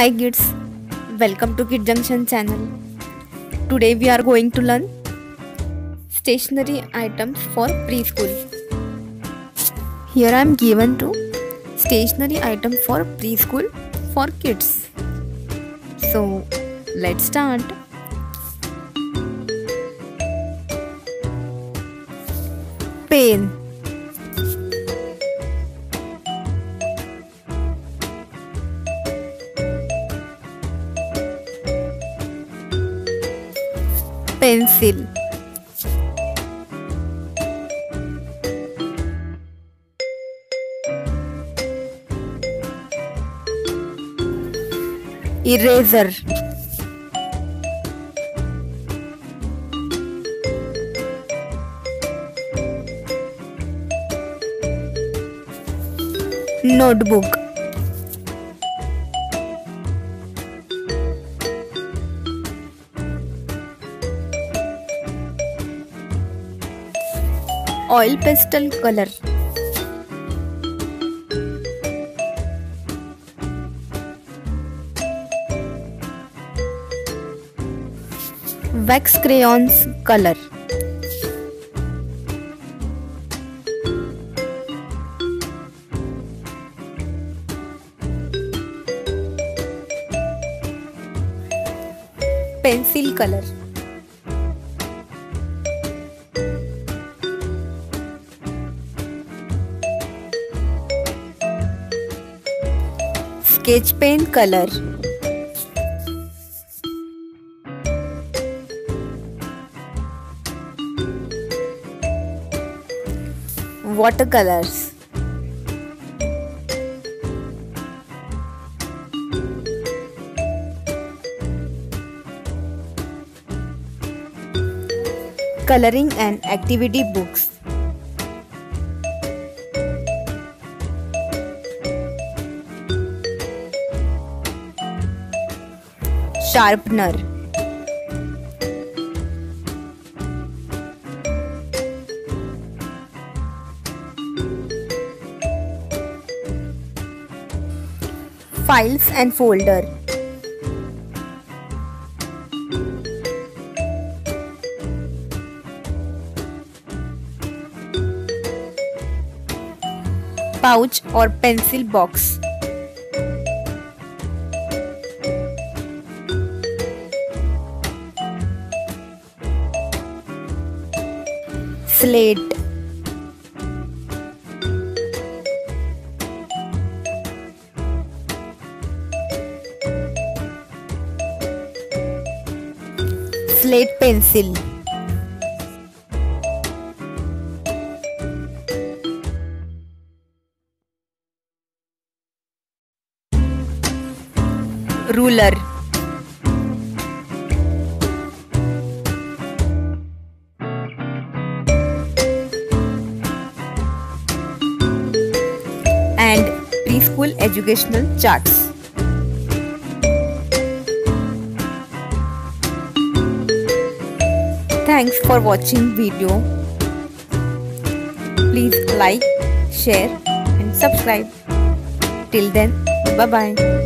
Hi kids, welcome to Kid Junction channel. Today we are going to learn stationery items for preschool. Here I am given to stationery item for preschool for kids. So let's start. Pen pencil eraser. Notebook. Oil pastel color. Wax crayons color. Pencil color sketch pen color. Watercolors coloring and activity books sharpener. Files and folder. Pouch or pencil box slate. Slate pencil. Ruler and preschool educational charts. Thanks for watching video. Please like, share and subscribe. Till then, bye bye.